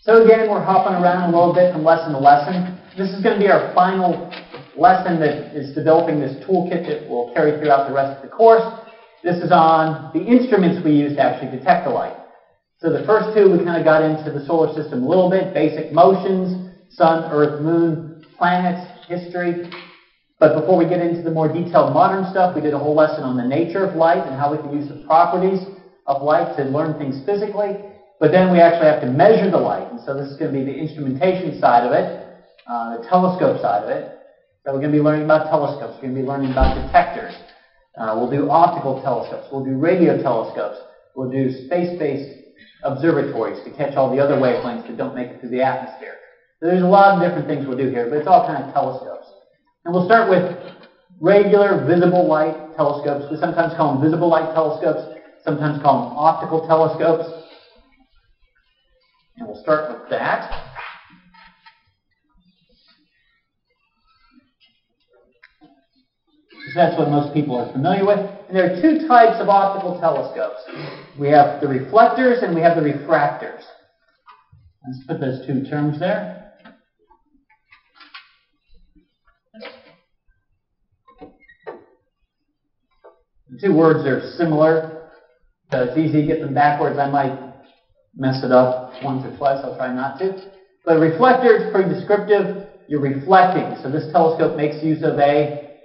So again, we're hopping around a little bit from lesson to lesson. This is going to be our final lesson that is developing this toolkit that will carry throughout the rest of the course. This is on the instruments we use to actually detect the light. So the first two, we kind of got into the solar system a little bit, basic motions, sun, earth, moon, planets, history. But before we get into the more detailed modern stuff, we did a whole lesson on the nature of light and how we can use the properties of light to learn things physically. But then we actually have to measure the light. And so this is going to be the instrumentation side of it, uh, the telescope side of it. So we're going to be learning about telescopes. We're going to be learning about detectors. Uh, we'll do optical telescopes. We'll do radio telescopes. We'll do space-based observatories to catch all the other wavelengths that don't make it through the atmosphere. So there's a lot of different things we'll do here, but it's all kind of telescopes. And we'll start with regular visible light telescopes. We sometimes call them visible light telescopes, sometimes call them optical telescopes. And we'll start with that. Because That's what most people are familiar with. And there are two types of optical telescopes. We have the reflectors and we have the refractors. Let's put those two terms there. The two words are similar, so it's easy to get them backwards. I might mess it up once or twice. I'll try not to. But a reflector is pretty descriptive. You're reflecting. So this telescope makes use of a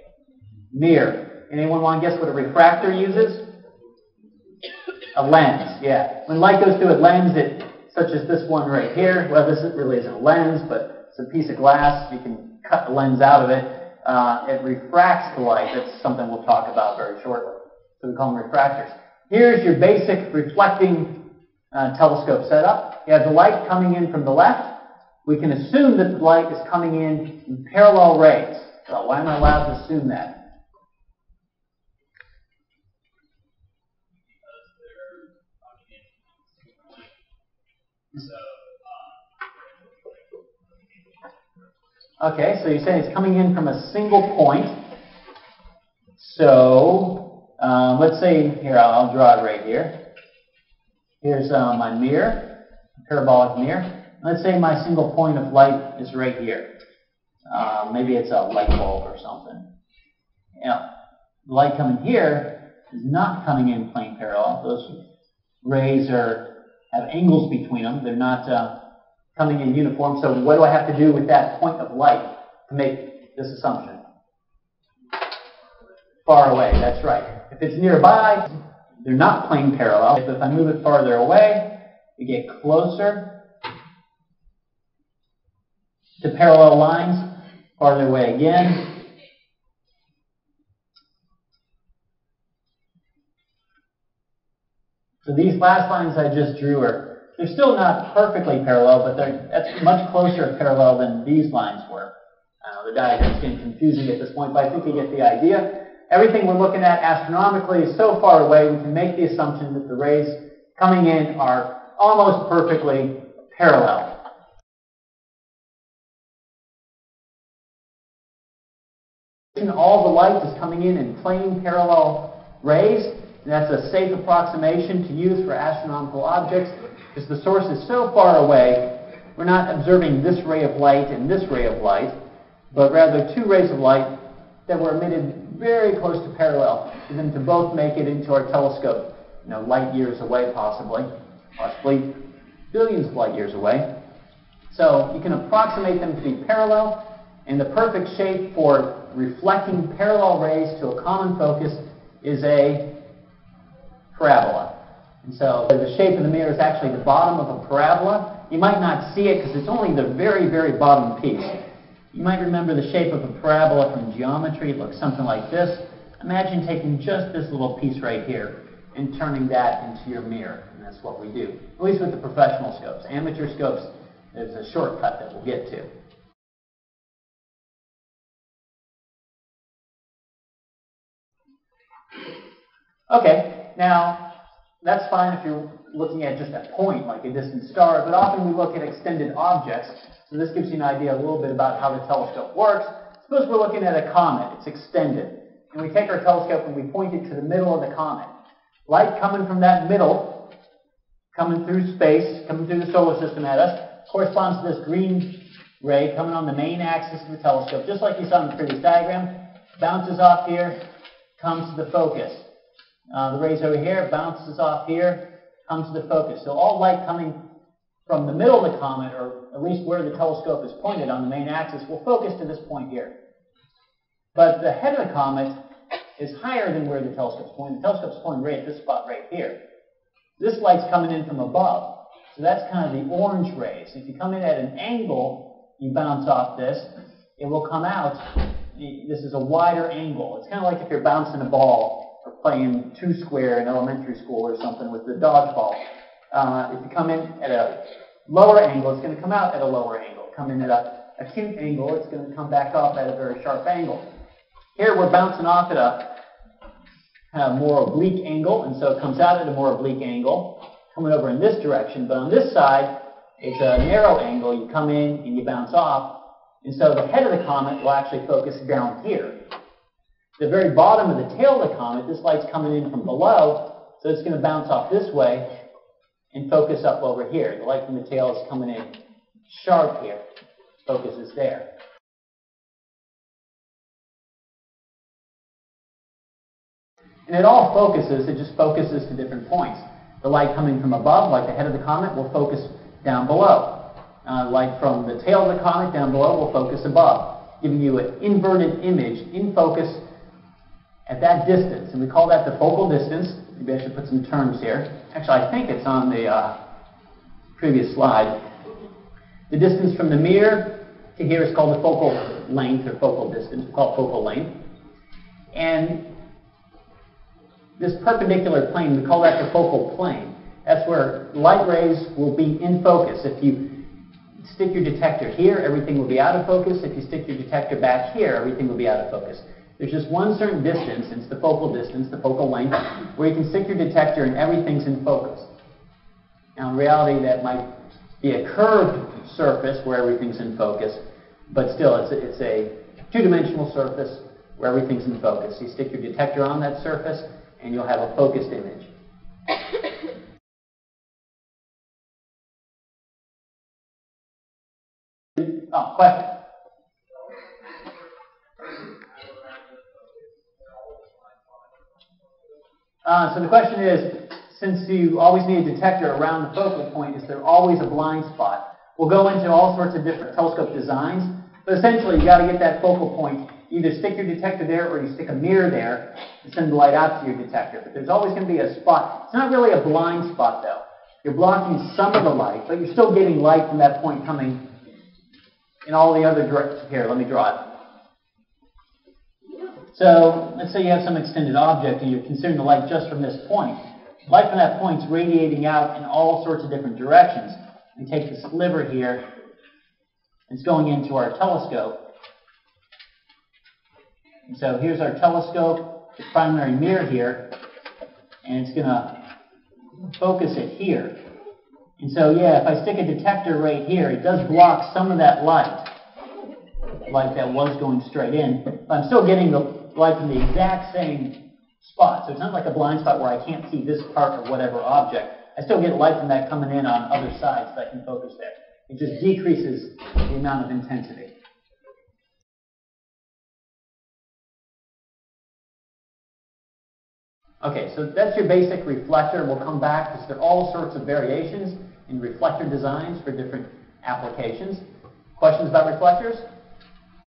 mirror. Anyone want to guess what a refractor uses? A lens, yeah. When light goes through a lens, it, such as this one right here, well, this really isn't a lens, but it's a piece of glass. You can cut the lens out of it. Uh, it refracts the light. That's something we'll talk about very shortly. So we call them refractors. Here's your basic reflecting uh, telescope setup. You have the light coming in from the left. We can assume that the light is coming in in parallel rays. So why am I allowed to assume that? Okay, so you're saying it's coming in from a single point. So um, let's say, here, I'll, I'll, draw it right here. Here's uh, my mirror, parabolic mirror. Let's say my single point of light is right here. Uh, maybe it's a light bulb or something. Know, the light coming here is not coming in plane parallel. Those rays are have angles between them. They're not uh, coming in uniform. So what do I have to do with that point of light to make this assumption? Far away, that's right. If it's nearby, they're not plane parallel. If I move it farther away, we get closer to parallel lines, farther away again. So these last lines I just drew are they're still not perfectly parallel, but they're that's much closer parallel than these lines were. Uh, the diagram's getting confusing at this point, but I think you get the idea. Everything we're looking at astronomically is so far away, we can make the assumption that the rays coming in are almost perfectly parallel. All the light is coming in in plane parallel rays. And that's a safe approximation to use for astronomical objects because the source is so far away, we're not observing this ray of light and this ray of light, but rather two rays of light that were emitted very close to parallel for them to both make it into our telescope, you know, light years away possibly, possibly billions of light years away. So you can approximate them to be parallel, and the perfect shape for reflecting parallel rays to a common focus is a parabola. And so the shape of the mirror is actually the bottom of a parabola. You might not see it because it's only the very, very bottom piece. You might remember the shape of a parabola from geometry. It looks something like this. Imagine taking just this little piece right here and turning that into your mirror. And that's what we do, at least with the professional scopes. Amateur scopes, is a shortcut that we'll get to. Okay, now that's fine if you're looking at just a point, like a distant star, but often we look at extended objects. So this gives you an idea a little bit about how the telescope works. Suppose we're looking at a comet. It's extended. And we take our telescope and we point it to the middle of the comet. Light coming from that middle, coming through space, coming through the solar system at us, corresponds to this green ray coming on the main axis of the telescope, just like you saw in the previous diagram. Bounces off here, comes to the focus. Uh, the rays over here bounces off here, comes to the focus. So all light coming from the middle of the comet, or at least where the telescope is pointed on the main axis, will focus to this point here. But the head of the comet is higher than where the telescope's pointing. The telescope's pointing right at this spot right here. This light's coming in from above. So that's kind of the orange rays. If you come in at an angle, you bounce off this, it will come out. This is a wider angle. It's kind of like if you're bouncing a ball or playing two square in elementary school or something with the dodgeball. Uh, if you come in at a lower angle, it's going to come out at a lower angle. Come in at a acute angle, it's going to come back up at a very sharp angle. Here we're bouncing off at a kind of more oblique angle, and so it comes out at a more oblique angle, coming over in this direction. But on this side, it's a narrow angle. You come in and you bounce off, and so the head of the comet will actually focus down here. The very bottom of the tail of the comet, this light's coming in from below, so it's going to bounce off this way and focus up over here. The light from the tail is coming in sharp here. Focus is there. And it all focuses, it just focuses to different points. The light coming from above, like the head of the comet, will focus down below. Uh, light from the tail of the comet down below will focus above, giving you an inverted image in focus at that distance. And we call that the focal distance. Maybe I should put some terms here. Actually, I think it's on the uh, previous slide. The distance from the mirror to here is called the focal length or focal distance. We call it focal length. And this perpendicular plane, we call that the focal plane. That's where light rays will be in focus. If you stick your detector here, everything will be out of focus. If you stick your detector back here, everything will be out of focus. There's just one certain distance, it's the focal distance, the focal length, where you can stick your detector and everything's in focus. Now, in reality, that might be a curved surface where everything's in focus, but still, it's a, it's a two-dimensional surface where everything's in focus. You stick your detector on that surface, and you'll have a focused image. oh, question? Uh, so the question is, since you always need a detector around the focal point, is there always a blind spot? We'll go into all sorts of different telescope designs, but essentially you got to get that focal point either stick your detector there or you stick a mirror there and send the light out to your detector. But there's always going to be a spot. It's not really a blind spot, though. You're blocking some of the light, but you're still getting light from that point coming in all the other directions. Here, let me draw it. So let's say you have some extended object and you're considering the light just from this point. Light from that point is radiating out in all sorts of different directions. We take the sliver here, it's going into our telescope. And so here's our telescope, the primary mirror here, and it's going to focus it here. And so, yeah, if I stick a detector right here, it does block some of that light, light that was going straight in, but I'm still getting the light from the exact same spot. So it's not like a blind spot where I can't see this part of whatever object. I still get light from that coming in on other sides that I can focus there. It just decreases the amount of intensity. Okay, so that's your basic reflector. We'll come back because there are all sorts of variations in reflector designs for different applications. Questions about reflectors?